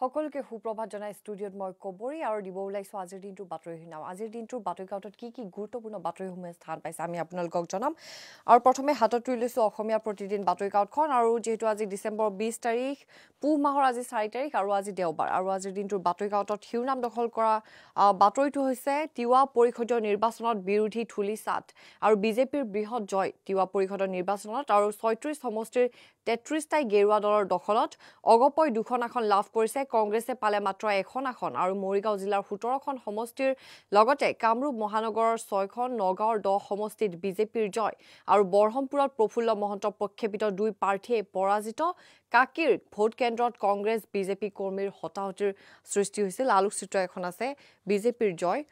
সকলোকে সুপ্ৰভাত জনাই ষ্টুডিঅ'ত মই কবৰী আৰু দিব ওলাইছোঁ আজিৰ দিনটোৰ বাতৰি শুনাম আজিৰ দিনটোৰ বাতৰি কাকতত কি কি গুৰুত্বপূৰ্ণ বাতৰিসমূহে স্থান পাইছে আমি আপোনালোকক জনাম। আৰু প্ৰথমে হাতত তুলি লৈছোঁ অসমীয়া প্ৰতিদিন বাতৰি কাকতখন আৰু যিহেতু আজি ডিচেম্বৰ বিছ তাৰিখ পুহ মাহৰ আজি চাৰি তাৰিখ আৰু আজি দেওবাৰ। আৰু আজিৰ দিনটোৰ বাতৰি কাকতত শিৰোনাম দখল কৰা বাতৰিটো হৈছে তিৱা পৰিষদীয় নিৰ্বাচনত বিৰোধী থুলি চাট। আৰু বিজেপিৰ বৃহৎ জয় তিৱা পৰিষদৰ নিৰ্বাচনত আৰু ছয়ত্ৰিছ সমষ্টিৰ তেত্ৰিছটাই গেৰুৱা দলৰ দখলত অগপই দুখন আসন লাভ কৰিছে। কংগ্ৰেছে পালে মাত্ৰ এখন আসন আৰু মৰিগাঁও জিলাৰ সোতৰখন সমষ্টিৰ লগতে কামৰূপ মহানগৰৰ ছয়খন নগাঁৱৰ দহ সমষ্টিত বিজেপিৰ জয় আৰু বৰহমপুৰত প্ৰফুল্ল মহন্ত প্ৰক্ষেপিত দুই প্ৰাৰ্থীয়ে পৰাজিত। কাকিৰ ভোটকেন্দ্ৰত কংগ্ৰেছ বিজেপি কৰ্মীৰ হতাহতিৰ সৃষ্টি হৈছিল। আলোকচিত্ৰ এখন আছে বিজেপিৰ জয়।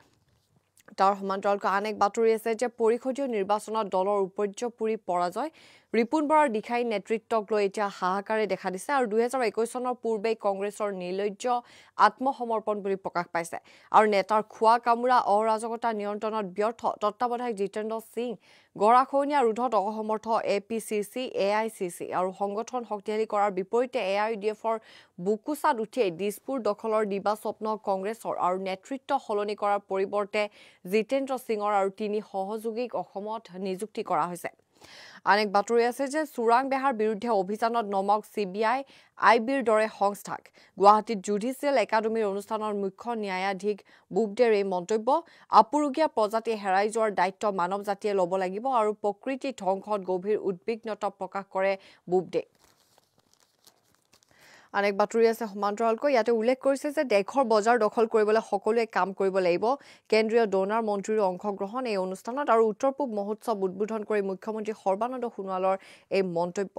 তাৰ সমান্তৰালকৈ আন এক বাতৰি আছে যে পৰিষদীয় নিৰ্বাচনত দলৰ উপৰ্যপুৰী পৰাজয়। ৰিপুণ বৰাৰ দিশাই নেতৃত্বক লৈ এতিয়া হাহাকাৰে দেখা দিছে আৰু দুহেজাৰ একৈছ চনৰ পূৰ্বেই কংগ্ৰেছৰ নিৰ্লজ্জ আত্মসমৰ্পণ বুলি প্ৰকাশ পাইছে। আৰু নেতাৰ খোৱা কামোৰা অৰাজকতা নিয়ন্ত্ৰণত ব্যৰ্থ তত্বাৱধায়ক জিতেন্দ্ৰ সিং গৰাখহনীয়া ৰোধত অসমৰ্থ A P C C A I C C আৰু সংগঠন শক্তিশালী কৰাৰ বিপৰীতে এ আই ডি এফৰ বুকুচাত উঠিয়েই দিছপুৰ দখলৰ দিবা স্বপ্ন কংগ্ৰেছৰ আৰু নেতৃত্ব সলনি কৰাৰ পৰিৱৰ্তে জিতেন্দ্ৰ সিঙৰ আৰু তিনি সহযোগীক অসমত নিযুক্তি কৰা হৈছে। আন এক বাতৰি আছে যে চোৰাং বেহাৰ বিৰুদ্ধে অভিযানত নমাওক চি বি আই আই বিৰ দৰে সংস্থাক গুৱাহাটীত জুডিচিয়েল একাডেমীৰ অনুষ্ঠানৰ মুখ্য ন্যায়াধীশ বুবডেৰ এই মন্তব্য আপুৰুগীয়া প্ৰজাতি হেৰাই যোৱাৰ দায়িত্ব মানৱ জাতিয়ে ল'ব লাগিব আৰু প্ৰকৃতি ধ্বংসত গভীৰ উদ্বিগ্নতা প্ৰকাশ কৰে বুবডে আন এক বাতৰি আছে সমান্তৰালকৈ। ইয়াতে উল্লেখ কৰিছে যে দেশৰ বজাৰ দখল কৰিবলৈ সকলোৱে কাম কৰিব লাগিব। কেন্দ্ৰীয় ডোনাৰ মন্ত্ৰীৰ অংশগ্ৰহণ এই অনুষ্ঠানত আৰু উত্তৰ পূব মহোৎসৱ উদ্বোধন কৰি মুখ্যমন্ত্ৰী সৰ্বানন্দ সোণোৱালৰ এই মন্তব্য।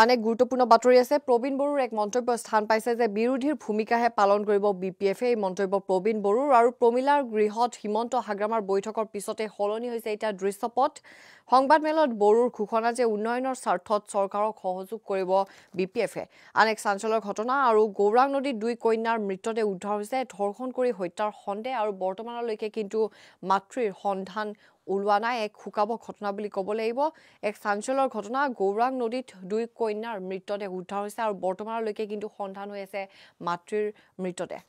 আন এক গুৰুত্বপূৰ্ণ বাতৰি আছে। প্ৰবীণ বড়োৰ এক মন্তব্য স্থান পাইছে যে বিৰোধীৰ ভূমিকাহে পালন কৰিব বি পি এফে এই মন্তব্য প্ৰবীণ বড়োৰ আৰু প্ৰমীলাৰ গৃহত হিমন্ত হাগ্ৰামাৰ বৈঠকৰ পিছতে সলনি হৈছে এতিয়া দৃশ্যপট। সংবাদমেলত বড়োৰ ঘোষণা যে উন্নয়নৰ স্বাৰ্থত চৰকাৰক সহযোগ কৰিব বি পি এফে আন এক চাঞ্চলৰ ঘটনা আৰু গৌৰাং নদীত দুই কন্যাৰ মৃতদেহ উদ্ধাৰ হৈছে। ধৰ্ষণ কৰি হত্যাৰ সন্দেহ আৰু বৰ্তমানলৈকে কিন্তু মাতৃৰ সন্ধান ওলোৱা নাই এক শুকাব ঘটনা বুলি ক'ব লাগিব। এক চাঞ্চলৰ ঘটনা গৌৰাং নদীত দুই কন্যাৰ মৃতদেহ উদ্ধাৰ হৈছে আৰু বৰ্তমানলৈকে কিন্তু সন্ধান হৈ আছে মাতৃৰ মৃতদেহ।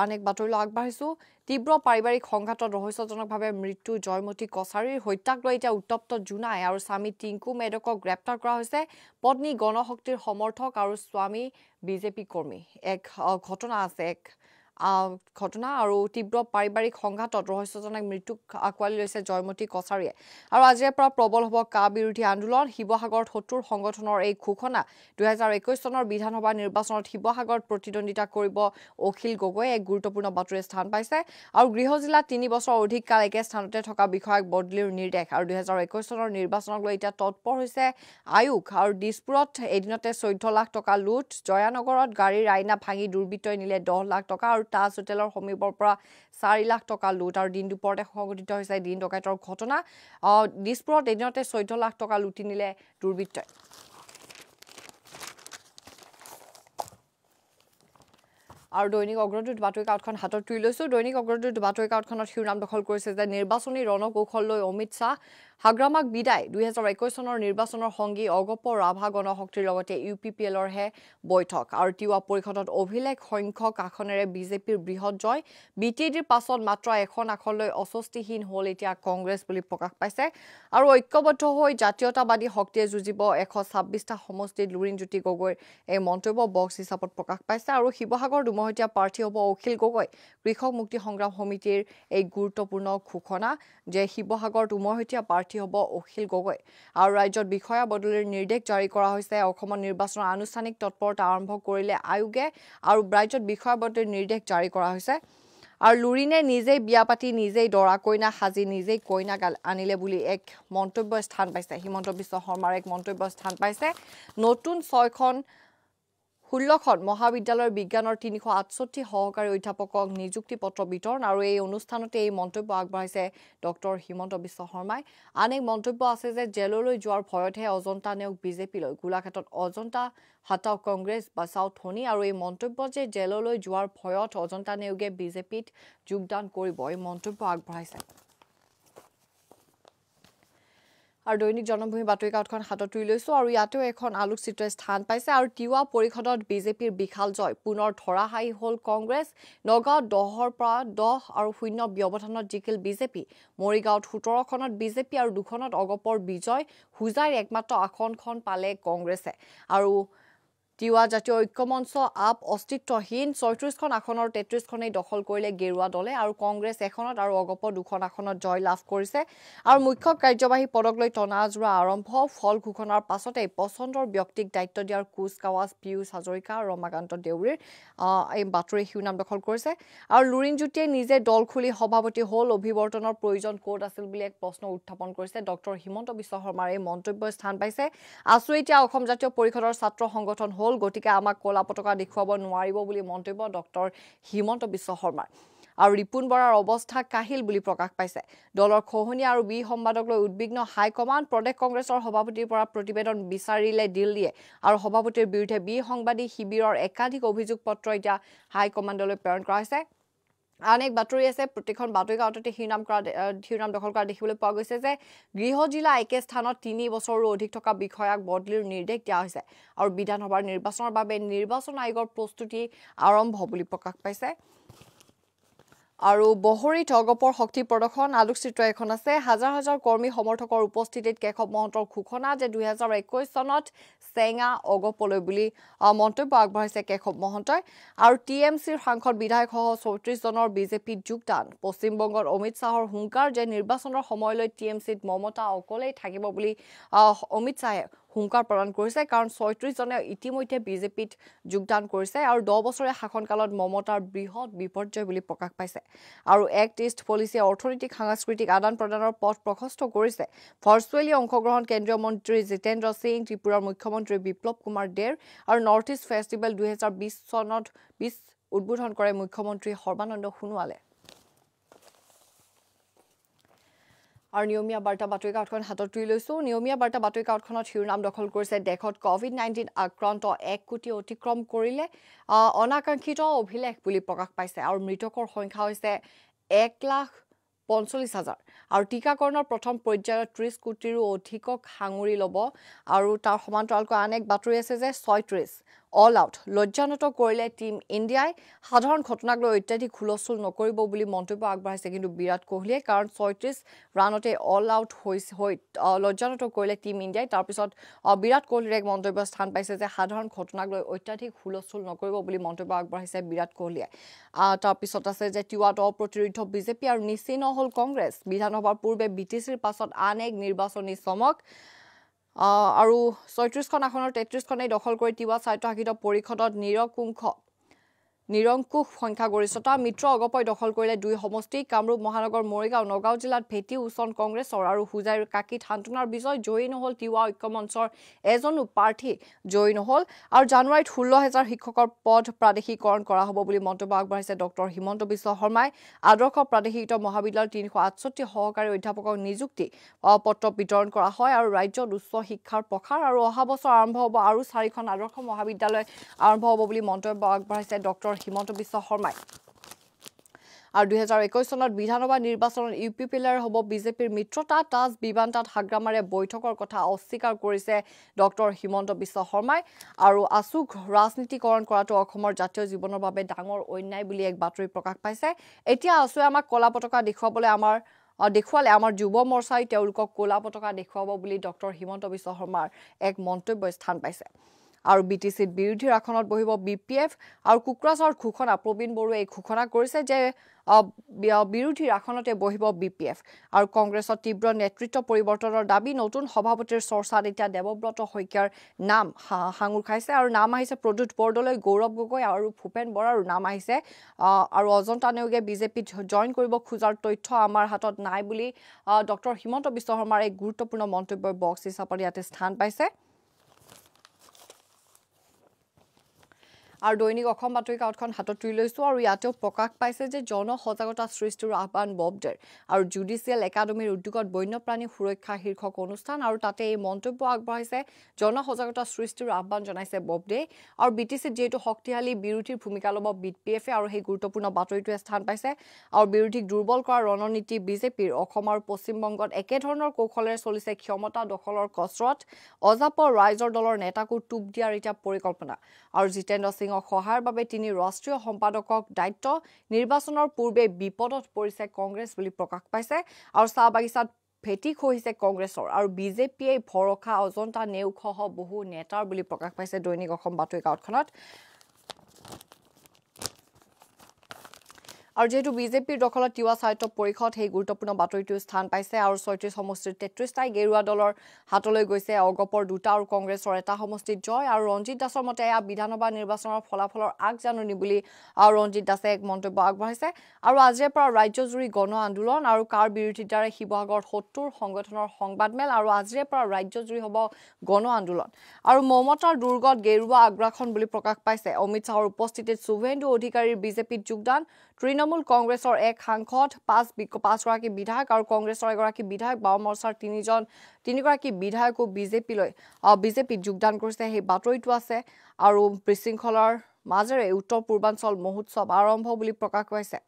আন এক বাতৰিলৈ আগবাঢ়িছোঁ। তীব্ৰ পাৰিবাৰিক সংঘাতত ৰহস্যজনকভাৱে মৃত্যু জয়মতী কছাৰীৰ হত্যাক লৈ এতিয়া উত্তপ্ত জোনাই আৰু স্বামী টিংকু মেডকক গ্ৰেপ্তাৰ কৰা হৈছে। পত্নী গণশক্তিৰ সমৰ্থক আৰু স্বামী বিজেপি কৰ্মী। এক ঘটনা আছে এক ঘটনা আৰু তীব্ৰ পাৰিবাৰিক সংঘাতত ৰহস্যজনক মৃত্যুক আঁকোৱালি লৈছে জয়মতী কছাৰীয়ে। আৰু আজিৰে পৰা প্ৰবল হ'ব কা বিৰোধী আন্দোলন। শিৱসাগৰত শত্ৰুৰ সংগঠনৰ এই ঘোষণা দুহেজাৰ একৈছ চনৰ বিধানসভা নিৰ্বাচনত শিৱসাগৰত প্ৰতিদ্বন্দ্বিতা কৰিব অখিল গগৈয়ে এক গুৰুত্বপূৰ্ণ বাতৰিয়ে স্থান পাইছে। আৰু গৃহ জিলাত তিনি বছৰ অধিক কাল একে স্থানতে থকা বিষয়াক বদলিৰ নিৰ্দেশ। আৰু দুহেজাৰ একৈছ চনৰ নিৰ্বাচনক লৈ এতিয়া তৎপৰ হৈছে আয়োগ। আৰু দিছপুৰত এদিনতে চৈধ্য লাখ টকা লুট। জয়ানগৰত গাড়ীৰ আইনা ভাঙি দুৰ্বৃত্তই নিলে দহ লাখ টকা। আৰু তাজ হোটেলৰ সমীপৰ পৰা চাৰি লাখ টকা লুট আৰু দিন দুপৰতে সংঘটিত হৈছে দিন ডকাইতৰ ঘটনা। দিছপুৰত এদিনতে চৈধ্য লাখ টকা লুটি নিলে দুৰ্বৃত্তই। আৰু দৈনিক অগ্ৰদূত বাতৰি কাকতখন হাতত তুলি লৈছোঁ। দৈনিক অগ্ৰদূত বাতৰি কাকতখনত শিৰোনাম দখল কৰিছে যে নিৰ্বাচনী ৰণকৌশল লৈ অমিত শ্বাহ হাগ্ৰামাক বিদায়। দুহেজাৰ একৈছ চনৰ নিৰ্বাচনৰ সংগী অগপ ৰাভা গণশক্তিৰ লগতে ইউ পি পি এলৰহে বৈঠক। আৰু তিৱা পৰিষদত অভিলেখ সংখ্যক আসনেৰে বিজেপিৰ বৃহৎ জয়। বি টি ডিৰ পাছত মাত্ৰ এখন আসনলৈ অস্বস্তিহীন হ'ল এতিয়া কংগ্ৰেছ বুলি প্ৰকাশ পাইছে। আৰু ঐক্যবদ্ধ হৈ জাতীয়তাবাদী শক্তিয়ে যুঁজিব এশ ছাব্বিছটা সমষ্টিত লুৰিণজ্যোতি গগৈৰ এই মন্তব্য বক্স হিচাপত প্ৰকাশ পাইছে। আৰু শিৱসাগৰ দুমহতীয়া প্ৰাৰ্থী হ'ব অখিল গগৈ কৃষক মুক্তি সংগ্ৰাম সমিতিৰ এই গুৰুত্বপূৰ্ণ ঘোষণা। যে শিৱসাগৰত উমৈহতীয়া প্ৰাৰ্থী প্ৰাৰ্থী হ'ব অখিল গগৈ। আৰু ৰাজ্যত বিষয়া বদলিৰ নিৰ্দেশ জাৰি কৰা হৈছে। অসমত নিৰ্বাচনৰ আনুষ্ঠানিক তৎপৰতা আৰম্ভ কৰিলে আয়োগে আৰু ৰাজ্যত বিষয়া বদলিৰ নিৰ্দেশ জাৰি কৰা হৈছে। আৰু লুৰিনে নিজেই বিয়া পাতি নিজেই দৰা কইনা সাজি নিজেই কইনা আনিলে বুলি এক মন্তব্য স্থান পাইছে। হিমন্ত বিশ্ব শৰ্মাৰ এক মন্তব্য স্থান পাইছে। নতুন ছয়খন ষোল্লখন মহাবিদ্যালয়ৰ বিজ্ঞানৰ তিনিশ আঠষষ্ঠি সহকাৰী অধ্যাপকক নিযুক্তি পত্ৰ বিতৰণ আৰু এই অনুষ্ঠানতে এই মন্তব্য আগবঢ়াইছে ডক্টৰ হিমন্ত বিশ্ব শৰ্মাই। আন এক মন্তব্য আছে যে জেললৈ যোৱাৰ ভয়তহে অজন্তা নেওগ বিজেপিলৈ। গোলাঘাটত অজন্তা হাটাওক কংগ্ৰেছ বাচাও ধনী আৰু এই মন্তব্য যে জেললৈ যোৱাৰ ভয়ত অজন্তা নেওগে বিজেপিত যোগদান কৰিব। এই মন্তব্য আগবঢ়াইছে। আৰু দৈনিক জনমভূমি বাতৰি কাকতখন হাতত তুলি লৈছোঁ আৰু ইয়াতেও এখন আলোকচিত্ৰই স্থান পাইছে আৰু তিৱা পৰিষদত বিজেপিৰ বিশাল জয়। পুনৰ ধৰাশায়ী হ'ল কংগ্ৰেছ নগাঁৱত দহৰ পৰা দহ আৰু শূন্য ব্যৱধানত জিকিল বিজেপি। মৰিগাঁৱত সোতৰখনত বিজেপি আৰু দুখনত অগপৰ বিজয় হোজাইৰ একমাত্ৰ আসনখন পালে কংগ্ৰেছে। আৰু তিৱা জাতীয় ঐক্যমঞ্চ আপ অস্তিত্বহীন ছয়ত্ৰিছখন আসনৰ তেত্ৰিছখনেই দখল কৰিলে গেৰুৱা দলে আৰু কংগ্ৰেছ এখনত আৰু অগপ দুখন আসনত জয় লাভ কৰিছে। আৰু মুখ্য কাৰ্যবাহী পদক লৈ টনা আজোৰা আৰম্ভ ফল ঘোষণাৰ পাছতেই পচন্দৰ ব্যক্তিক দায়িত্ব দিয়াৰ কুচকাৱাজ পীয়ুষ হাজৰিকা আৰু ৰমাকান্ত দেউৰীৰ এই বাতৰি শিৰোনাম দখল কৰিছে। আৰু লুৰিণ জ্যোতিয়ে নিজে দল খুলি সভাপতি হ'ল অভিৱৰ্তনৰ প্ৰয়োজন ক'ত আছিল বুলি এক প্ৰশ্ন উত্থাপন কৰিছে ডক্টৰ হিমন্ত বিশ্ব শৰ্মাৰ। এই মন্তব্য স্থান পাইছে। আছো এতিয়া অসম জাতীয় পৰিষদৰ ছাত্ৰ সংগঠন হ'ল হ'ল গতিকে আমাক কলা পতাকা দেখুৱাব নোৱাৰিব বুলি মন্তব্য ডক্টৰ হিমন্ত বিশ্ব শৰ্মাৰ। আৰু ৰিপুণ বৰাৰ অৱস্থা কাহিল বুলি প্ৰকাশ পাইছে। দলৰ খহনীয়া আৰু বি সম্বাদক লৈ উদ্বিগ্ন হাইকমাণ্ড প্ৰদেশ কংগ্ৰেছৰ সভাপতিৰ পৰা প্ৰতিবেদন বিচাৰিলে দিল্লীয়ে। আৰু সভাপতিৰ বিৰুদ্ধে বি সংবাদী শিবিৰৰ একাধিক অভিযোগ পত্ৰ এতিয়া হাইকমাণ্ডলৈ প্ৰেৰণ কৰা হৈছে। আন এক বাতৰি আছে প্ৰতিখন বাতৰি কাকততে শিৰোনাম কৰা শিৰোনাম দখল কৰা দেখিবলৈ পোৱা গৈছে যে গৃহ জিলা একে স্থানত তিনি বছৰৰো অধিক থকা বিষয়াক বদলিৰ নিৰ্দেশ দিয়া হৈছে আৰু বিধানসভাৰ নিৰ্বাচনৰ বাবে নিৰ্বাচন আয়োগৰ প্ৰস্তুতি আৰম্ভ বুলি প্ৰকাশ পাইছে। আৰু বহৰীত অগপৰ শক্তি প্ৰদৰ্শন আলোকচিত্ৰ এখন আছে। হাজাৰ হাজাৰ কৰ্মী সমৰ্থকৰ উপস্থিতিত কেশৱ মহন্তৰ ঘোষণা যে দুহেজাৰ একৈছ চনত চেঙা অগপলৈ বুলি মন্তব্য আগবঢ়াইছে কেশৱ মহন্তই। আৰু টি এম চিৰ সাংসদ বিধায়কসহ চৌত্ৰিছজনৰ বিজেপিত যোগদান। পশ্চিমবংগত অমিত শ্বাহৰ হুংকাৰ যে নিৰ্বাচনৰ সময়লৈ টি এম চিত মমতা অকলেই থাকিব বুলি অমিত শ্বাহে হুংকাৰ প্ৰদান কৰিছে কাৰণ ছয়ত্ৰিছজনে ইতিমধ্যে বিজেপিত যোগদান কৰিছে আৰু দহ বছৰীয়া শাসনকালত মমতাৰ বৃহৎ বিপৰ্যয় বুলি প্ৰকাশ পাইছে। আৰু এক্ট ইষ্ট পলিচিয়ে অৰ্থনৈতিক সাংস্কৃতিক আদান প্ৰদানৰ পথ প্ৰশস্ত কৰিছে। ভাৰ্চুৱেলি অংশগ্ৰহণ কেন্দ্ৰীয় মন্ত্ৰী জিতেন্দ্ৰ সিং ত্ৰিপুৰাৰ মুখ্যমন্ত্ৰী বিপ্লৱ কুমাৰ দেৰ আৰু নৰ্থ ইষ্ট ফেষ্টিভেল দুহেজাৰ বিছ চনত বিছ উদ্বোধন কৰে মুখ্যমন্ত্ৰী সৰ্বানন্দ সোণোৱালে। আৰু নিয়মীয়া বাৰ্তা বাতৰি কাকতখন হাতত তুলি লৈছোঁ। নিয়মীয়া বাৰ্তা বাতৰি কাকতখনত শিৰোনাম দখল কৰিছে দেশত কভিড নাইণ্টিন আক্ৰান্ত এক কোটি অতিক্ৰম কৰিলে অনাকাংক্ষিত অভিলেখ বুলি প্ৰকাশ পাইছে আৰু মৃতকৰ সংখ্যা হৈছে এক লাখ পঞ্চল্লিছ হাজাৰ। আৰু টীকাকৰণৰ প্ৰথম পৰ্যায়ত ত্ৰিছ কোটিৰো অধিকক সাঙুৰি ল'ব আৰু তাৰ সমান্তৰালকৈ আন এক বাতৰি আছে যে ছয়ত্ৰিছ অল আউট লজ্জানত কৰিলে টীম ইণ্ডিয়াই সাধাৰণ ঘটনাক লৈ অত্যাধিক হুলস্থুল নকৰিব বুলি মন্তব্য আগবঢ়াইছে কিন্তু বিৰাট কোহলিয়ে কাৰণ ছয়ত্ৰিছ ৰাণতে অল আউট হৈছে হৈ লজ্জানত কৰিলে টীম ইণ্ডিয়াই তাৰপিছত বিৰাট কোহলিৰ এক মন্তব্য স্থান পাইছে যে সাধাৰণ ঘটনাক লৈ অত্যাধিক হুলস্থুল নকৰিব বুলি মন্তব্য আগবঢ়াইছে বিৰাট কোহলিয়ে। তাৰপিছত আছে যে তিৱাত অপ্ৰতিৰোধ বিজেপি আৰু নিশ্চিহ্ন হ'ল কংগ্ৰেছ। বিধানসভাৰ পূৰ্বে বি টি চিৰ পাছত আন এক নিৰ্বাচনী চমক আৰু ছয়ত্ৰিছখন আসনৰ তেত্ৰিছখনেই দখল কৰি তিৱা স্বায়ত্তশাসিত পৰিষদত নিৰকুংশ নিৰংকুশ সংখ্যাগৰিষ্ঠতা মিত্ৰ অগপই দখল কৰিলে দুই সমষ্টি কামৰূপ মহানগৰ মৰিগাঁও নগাঁও জিলাত ভেটি উচন কংগ্ৰেছৰ আৰু হোজাইৰ কাকিত শান্তনাৰ বিজয় জয়ী নহ'ল তিৱা ঐক্যমঞ্চৰ এজনো প্ৰাৰ্থী জয়ী নহ'ল আৰু জানুৱাৰীত ষোল্ল হেজাৰ শিক্ষকৰ পদ প্ৰাদেশিকৰণ কৰা হ'ব বুলি মন্তব্য আগবঢ়াইছে ডক্টৰ হিমন্ত বিশ্ব শৰ্মাই। আদৰ্শ প্ৰাদেশিকৃত মহাবিদ্যালয়ৰ তিনিশ আঠষষ্ঠি সহকাৰী অধ্যাপকক নিযুক্তি পত্ৰ বিতৰণ কৰা হয় আৰু ৰাজ্যত উচ্চ শিক্ষাৰ প্ৰসাৰ আৰু অহা বছৰ আৰম্ভ হ'ব আৰু চাৰিখন আদৰ্শ মহাবিদ্যালয় আৰম্ভ হ'ব বুলি মন্তব্য আগবঢ়াইছে ডক্টৰ হিমন্ত বিশ্ব শৰ্মাই। আৰু দুহেজাৰ একৈছ চনত বিধানসভা নিৰ্বাচনত ইউ পি পিলাৰ হ'ব বিজেপিৰ মিত্ৰতা তাজ বিমানতাত হাগ্ৰামাৰে বৈঠকৰ কথা অস্বীকাৰ কৰিছে ডক্টৰ হিমন্ত বিশ্ব শৰ্মাই। আৰু আচুক ৰাজনীতিকৰণ কৰাটো অসমৰ জাতীয় জীৱনৰ বাবে ডাঙৰ অন্যায় বুলি এক বাতৰি প্ৰকাশ পাইছে। এতিয়া আছুৱে আমাক কলা পতাকা দেখুৱাবলৈ আমাৰ দেখুৱালে আমাৰ যুৱ মৰ্চাই তেওঁলোকক কলা পতাকা দেখুৱাব বুলি ডক্টৰ হিমন্ত বিশ্ব শৰ্মাৰ এক মন্তব্য স্থান পাইছে। আৰু বি টি চিত বিৰোধীৰ আসনত বহিব বি পি এফ আৰু কোকৰাঝাৰত ঘোষণা। প্ৰবীণ বড়োৱে এই ঘোষণা কৰিছে যে বিৰোধীৰ আসনতে বহিব বি পি এফ। আৰু কংগ্ৰেছৰ তীব্ৰ নেতৃত্ব পৰিৱৰ্তনৰ দাবী নতুন সভাপতিৰ চৰ্চাত এতিয়া দেৱব্ৰত শইকীয়াৰ নাম সাঙুৰ খাইছে আৰু নাম আহিছে প্ৰদ্যুৎ বৰদলৈ গৌৰৱ গগৈ আৰু ভূপেন বৰাৰো নাম আহিছে। আৰু অজন্তা নেওগে বিজেপিত জইন কৰিব খোজাৰ তথ্য আমাৰ হাতত নাই বুলি ডক্টৰ হিমন্ত বিশ্ব শৰ্মাৰ এক গুৰুত্বপূৰ্ণ মন্তব্যই বক্স হিচাপত ইয়াতে স্থান পাইছে। আৰু দৈনিক অসম বাতৰি কাকতখন হাতত তুলি লৈছোঁ আৰু ইয়াতেও প্ৰকাশ পাইছে যে জনসজাগতা সৃষ্টিৰ আহ্বান ববডেৰ আৰু জুডিচিয়েল একাডেমীৰ উদ্যোগত বন্যপ্ৰাণী সুৰক্ষা শীৰ্ষক অনুষ্ঠান আৰু তাতে এই মন্তব্য আগবঢ়াইছে জনসজাগতা সৃষ্টিৰ আহ্বান জনাইছে ববডে আৰু বি টি চিত যিহেতু শক্তিশালী বিৰোধীৰ ভূমিকা ল'ব বি পি এফে আৰু সেই গুৰুত্বপূৰ্ণ বাতৰিটোৱে স্থান পাইছে। আৰু বিৰোধীক দুৰ্বল কৰাৰ ৰণনীতি বিজেপিৰ অসম আৰু পশ্চিমবংগত একেধৰণৰ কৌশলেৰে চলিছে ক্ষমতা দখলৰ কচৰত অজাপ ৰাইজৰ দলৰ নেতাকো টোপ দিয়াৰ এতিয়া পৰিকল্পনা। আৰু জিতেন্দ্ৰ সিঙক সহায়ৰ বাবে তিনি ৰাষ্ট্ৰীয় সম্পাদকক দায়িত্ব নিৰ্বাচনৰ পূৰ্বে বিপদত পৰিছে কংগ্ৰেছ বুলি প্ৰকাশ পাইছে আৰু চাহ বাগিচাত ভেটি খহিছে কংগ্ৰেছৰ আৰু বিজেপিয়ে ভৰসা অজন্তা নেওগসহ বহু নেতাৰ বুলি প্ৰকাশ পাইছে দৈনিক অসম বাতৰি কাকতখনত। আৰু যিহেতু বিজেপিৰ দখলত তিৱা সাহিত্য পৰিষদ সেই গুৰুত্বপূৰ্ণ বাতৰিটো স্থান পাইছে আৰু ছয়ত্ৰিছ সমষ্টিৰ তেত্ৰিছটাই গেৰুৱা দলৰ হাতলৈ গৈছে। অগপৰ দুটা আৰু কংগ্ৰেছৰ এটা সমষ্টিত জয় আৰু ৰঞ্জিত দাসৰ মতে এয়া বিধানসভা নিৰ্বাচনৰ ফলাফলৰ আগজাননী বুলি ৰঞ্জিত দাসে এক মন্তব্য আগবঢ়াইছে। আৰু আজিৰে পৰা ৰাজ্যজুৰি গণ আন্দোলন আৰু কাৰ বিৰোধিতাৰে শিৱসাগৰত সত্তৰ সংগঠনৰ সংবাদমেল আৰু আজিৰে পৰা ৰাজ্যজুৰি হ'ব গণ আন্দোলন। আৰু মমতাৰ দুৰ্গত গেৰুৱা আগ্ৰাসন বুলি প্ৰকাশ পাইছে। অমিত শ্বাহৰ উপস্থিতিত শুভেন্দু অধিকাৰীৰ বিজেপিত যোগদান তৃণমূল কংগ্ৰেছৰ এক সাংসদ পাঁচ পাঁচগৰাকী বিধায়ক আৰু কংগ্ৰেছৰ এগৰাকী বিধায়ক বাও মৰ্চাৰ তিনিজন তিনিগৰাকী বিধায়কো বিজেপিলৈ বিজেপিত যোগদান কৰিছে সেই বাতৰিটো আছে। আৰু বিশৃংখলাৰ মাজেৰে উত্তৰ পূৰ্বাঞ্চল মহোৎসৱ আৰম্ভ বুলি প্ৰকাশ পাইছে।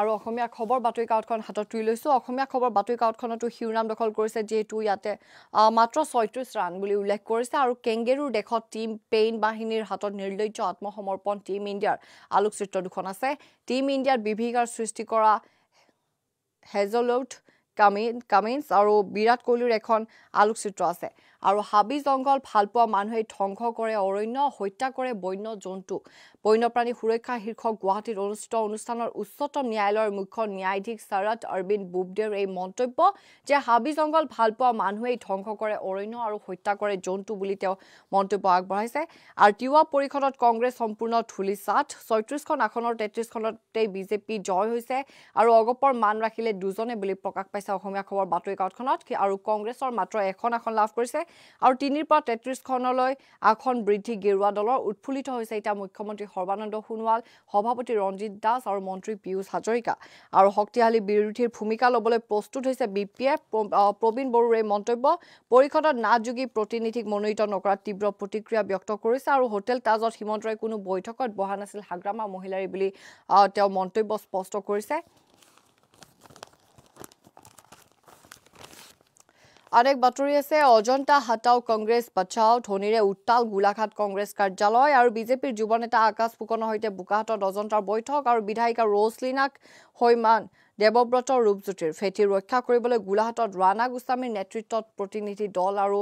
আৰু অসমীয়া খবৰ বাতৰি কাকতখন হাতত তুলি লৈছোঁ। অসমীয়া খবৰ বাতৰি কাকতখনতো শিৰোনাম দখল কৰিছে যিহেতু ইয়াতে মাত্ৰ ছয়ত্ৰিছ ৰাণ বুলি উল্লেখ কৰিছে আৰু কেংগেৰুৰ দেশত টিম পেইন বাহিনীৰ হাতত নিৰ্লজ্জ আত্মসমৰ্পণ টীম ইণ্ডিয়াৰ আলোকচিত্ৰ দুখন আছে। টীম ইণ্ডিয়াত বিভীষিকাৰ সৃষ্টি কৰা হেজলউড কামিন কামিন্স আৰু বিৰাট কোহলিৰ এখন আলোকচিত্ৰ আছে। আৰু হাবি জংঘল ভালপোৱা মানুহে ধ্বংস কৰে অৰণ্য হত্যা কৰে বন্য জন্তু। বন্যপ্ৰাণী সুৰক্ষা শীৰ্ষক গুৱাহাটীত অনুষ্ঠিত অনুষ্ঠানৰ উচ্চতম ন্যায়ালয়ৰ মুখ্য ন্যায়াধীশ শৰদ অৰবিন্দ বুবদেৰ এই মন্তব্য যে হাবি জংঘল ভালপোৱা মানুহেই ধ্বংস কৰে অৰণ্য আৰু হত্যা কৰে জন্তু বুলি তেওঁ মন্তব্য আগবঢ়াইছে। আৰু তিৱা পৰিষদত কংগ্ৰেছ সম্পূৰ্ণ ধূলিচাট ছয়ত্ৰিছখন আসনৰ তেত্ৰিছখনতেই বিজেপি জয় হৈছে আৰু অগপৰ মান ৰাখিলে দুজনে বুলি প্ৰকাশ পাইছে অসমীয়া খবৰ বাতৰি কাকতখনত আৰু কংগ্ৰেছৰ মাত্ৰ এখন আসন লাভ কৰিছে। আৰু তিনিৰ পৰা তেত্ৰিছখনলৈ আসন বৃদ্ধি গেৰুৱা দলৰ উৎফুল্লিত হৈছে এতিয়া মুখ্যমন্ত্ৰী সৰ্বানন্দ সোণোৱাল সভাপতি ৰঞ্জিত দাস আৰু মন্ত্ৰী পীয়ুষ হাজৰিকা। আৰু শক্তিশালী বিৰোধীৰ ভূমিকা ল'বলৈ প্ৰস্তুত হৈছে বি পি এফ প্ৰবীণ বড়োৰ এই মন্তব্য। পৰিষদত নাথযোগী প্ৰতিনিধিক মনোনীত নকৰাত তীব্ৰ প্ৰতিক্ৰিয়া ব্যক্ত কৰিছে আৰু হোটেল তাজত হিমন্তই কোনো বৈঠকত বহা নাছিল হাগ্ৰামা মহিলাৰী বুলি তেওঁ মন্তব্য স্পষ্ট কৰিছে। আন এক বাতৰি আছে অজন্তা হাটাও কংগ্ৰেছ বচাও ধনীৰে উত্তাল গোলাঘাট কংগ্ৰেছ কাৰ্যালয় আৰু বিজেপিৰ যুৱ নেতা আকাশ ফুকনৰ সৈতে বোকাহাটত অজন্তাৰ বৈঠক আৰু বিধায়িকা ৰজলিনাক হৈমান দেৱব্ৰত ৰূপজ্যোতিৰ। ফেটি ৰক্ষা কৰিবলৈ গোলাঘাটত ৰাণা গোস্বামীৰ নেতৃত্বত প্ৰতিনিধি দল আৰু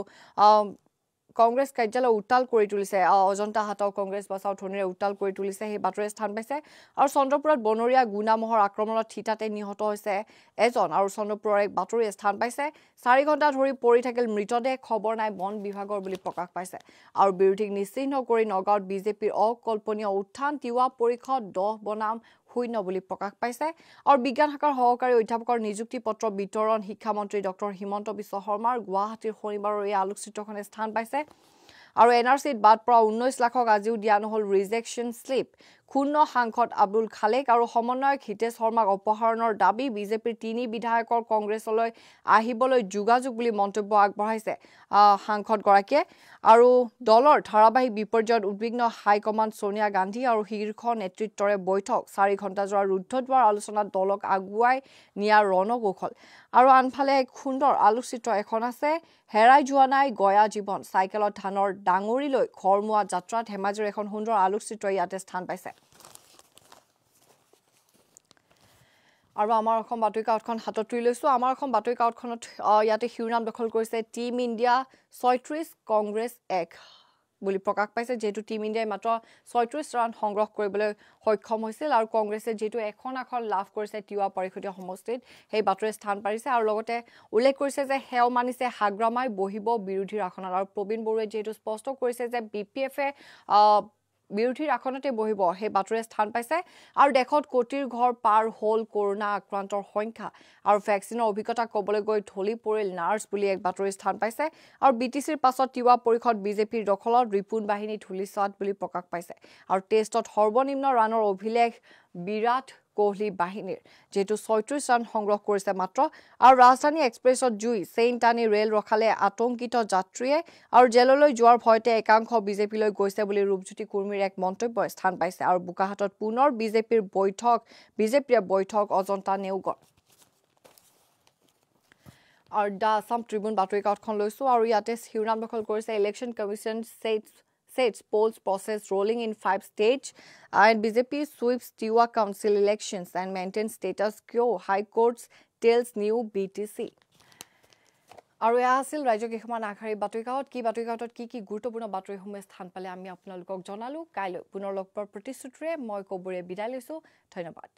কংগ্ৰেছ কাৰ্যালয় উত্তাল কৰি তুলিছে। অজন্তা হাতক কংগ্ৰেছ বচাও ধনীৰে উত্তাল কৰি তুলিছে সেই বাতৰিয়ে স্থান পাইছে। আৰু চন্দ্ৰপুৰত বনৰীয়া গুণামহৰ আক্ৰমণত থিতাতে নিহত হৈছে এজন। আৰু চন্দ্ৰপুৰৰ এক বাতৰিয়ে স্থান পাইছে চাৰি ঘণ্টা ধৰি পৰি থাকিল মৃতদেহ খবৰ নাই বন বিভাগৰ বুলি প্ৰকাশ পাইছে। আৰু বিৰোধীক নিশ্চিহ্ন কৰি নগাঁৱত বিজেপিৰ অকল্পনীয় উত্থান তিৱা পৰিষদ দহ বনাম শূন্য বুলি প্ৰকাশ পাইছে। আৰু বিজ্ঞান শাখাৰ সহকাৰী অধ্যাপকৰ নিযুক্তি পত্ৰ বিতৰণ শিক্ষামন্ত্ৰী ডক্টৰ হিমন্ত বিশ্ব শৰ্মাৰ গুৱাহাটীৰ শনিবাৰৰ এই আলোকচিত্ৰখনে স্থান পাইছে। আৰু এন আৰ চিত বাদ পৰা ঊনৈছ লাখক আজিও দিয়া নহ'ল ৰিজেকশ্যন শ্লিপ ক্ষুণ্ণ সাংসদ আব্দুল খালেক আৰু সমন্বয়ক হিতেশ শৰ্মাক অপসাৰণৰ দাবী বিজেপিৰ তিনি বিধায়কৰ কংগ্ৰেছলৈ আহিবলৈ যোগাযোগ বুলি মন্তব্য আগবঢ়াইছে সাংসদগৰাকীয়ে। আৰু দলৰ ধাৰাবাহিক বিপৰ্যয়ত উদ্বিগ্ন হাইকমাণ্ড ছোনিয়া গান্ধী আৰু শীৰ্ষ নেতৃত্বৰে বৈঠক। চাৰি ঘণ্টাজোৰা ৰুদ্ধদ্বাৰ আলোচনাত দলক আগুৱাই নিয়াৰ ৰণকৌশল। আৰু আনফালে এক সুন্দৰ আলোকচিত্ৰ এখন আছে হেৰাই যোৱা নাই গয়া জীৱন। চাইকেলত ধানৰ ডাঙৰিলৈ ঘৰমুৱা যাত্ৰাত ধেমাজিৰ এখন সুন্দৰ আলোকচিত্ৰ ইয়াতে স্থান পাইছে। আৰু আমাৰ অসম বাতৰি কাকতখন হাতত তুলি লৈছোঁ। আমাৰ অসম বাতৰি কাকতখনত ইয়াতে শিৰোনাম দখল কৰিছে টীম ইণ্ডিয়া ছয়ত্ৰিছ কংগ্ৰেছ এক বুলি প্ৰকাশ পাইছে যিহেতু টীম ইণ্ডিয়াই মাত্ৰ ছয়ত্ৰিছ ৰাণ সংগ্ৰহ কৰিবলৈ সক্ষম হৈছিল আৰু কংগ্ৰেছে যিহেতু এখন আসন লাভ কৰিছে তিৱা পৰিষদীয় সমষ্টিত সেই বাতৰি স্থান পাৰিছে। আৰু লগতে উল্লেখ কৰিছে যে সেও মানিছে হাগ্ৰামাই বহিব বিৰোধীৰ আসনত। আৰু প্ৰবীণ বড়োৱে যিহেতু স্পষ্ট কৰিছে যে বি পি এফে বিৰোধীৰ আসনতে বহিব সেই বাতৰিয়ে স্থান পাইছে। আৰু দেশত কোটিৰ ঘৰ পাৰ হ'ল কৰোণা আক্ৰান্তৰ সংখ্যা। আৰু ভেকচিনৰ অভিজ্ঞতা ক'বলৈ গৈ ঢলি পৰিল নাৰ্ছ বুলি এক বাতৰি স্থান পাইছে। আৰু বি টি চিৰ পাছত তিৱা পৰিষদ বিজেপিৰ দখলত ৰিপুণ বাহিনী ধূলিচাত বুলি প্ৰকাশ পাইছে। আৰু টেষ্টত সৰ্বনিম্ন ৰাণৰ অভিলেখ বিৰাট কোহলি বাহিনীৰ। যিহেতু ছয়ত্ৰিছ ৰান সংগ্ৰহ কৰিছে মাত্ৰ আৰু ৰাজধানী এক্সপ্ৰেছত জুই চেইন টানি ৰেল ৰখালে আতংকিত যাত্ৰীয়ে আৰু জেললৈ যোৱাৰ ভয়তে একাংশ বিজেপিলৈ গৈছে বুলি ৰূপজ্যোতি কুৰ্মীৰ এক মন্তব্য স্থান পাইছে। আৰু বোকাহাটত পুনৰ বিজেপিৰ বৈঠক বিজেপিৰ বৈঠক অজন্তা নেওগৰ আৰু দ্য আছাম ট্ৰিবিউন বাতৰি কাকতখন লৈছোঁ। আৰু ইয়াতে শিৰোনাম দখল কৰিছে Election Commission sets sets polls process rolling in five states and BJP sweeps Tiwa council elections and maintains status quo. High courts tells new BTC. আৰু এয়া আছিল ৰাজ্য কেইখনমান আগশাৰী বাতৰি কাকত কি বাতৰি কাকতত কি কি গুৰুত্বপূৰ্ণ বাতৰিসমূহে স্থান পালে আমি আপোনালোকক জনালোঁ কাইলৈ পুনৰ লগ পোৱাৰ প্ৰতিশ্ৰুতিৰে মই কবুৰে বিদায় লৈছোঁ ধন্যবাদ